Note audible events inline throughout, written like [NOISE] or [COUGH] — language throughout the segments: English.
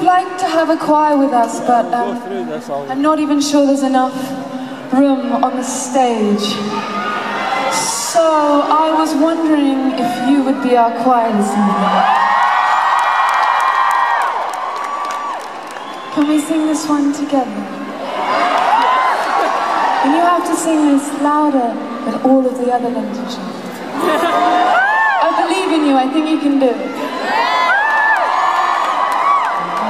have liked to have a choir with us, but um, I'm not even sure there's enough room on the stage. So I was wondering if you would be our choir this evening. Can we sing this one together? And you have to sing this louder than all of the other London [LAUGHS] I believe in you, I think you can do it.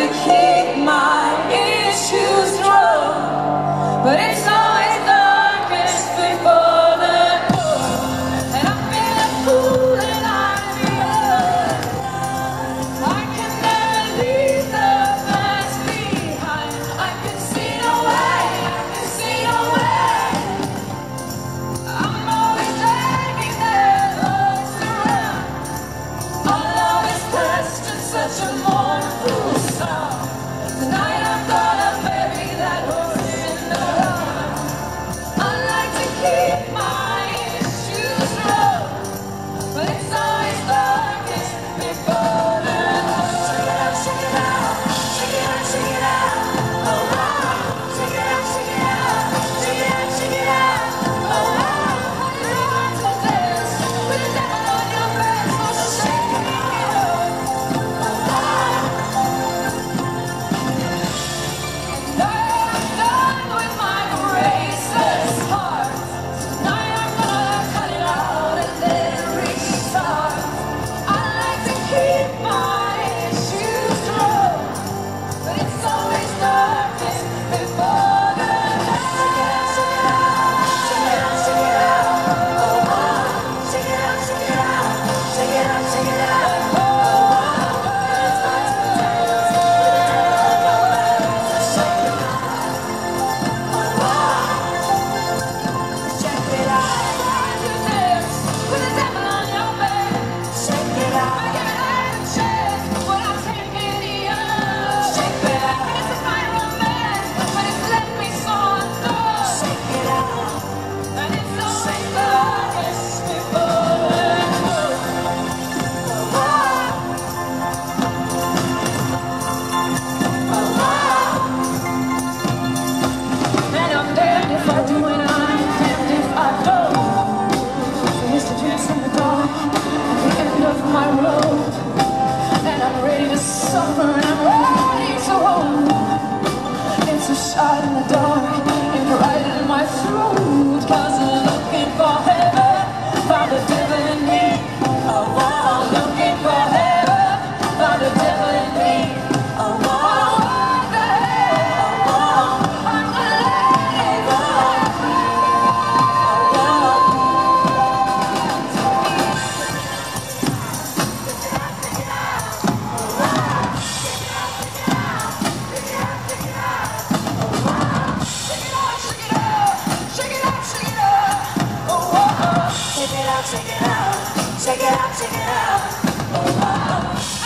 to keep suffer. Check it out, check it out, check it out. Oh, oh.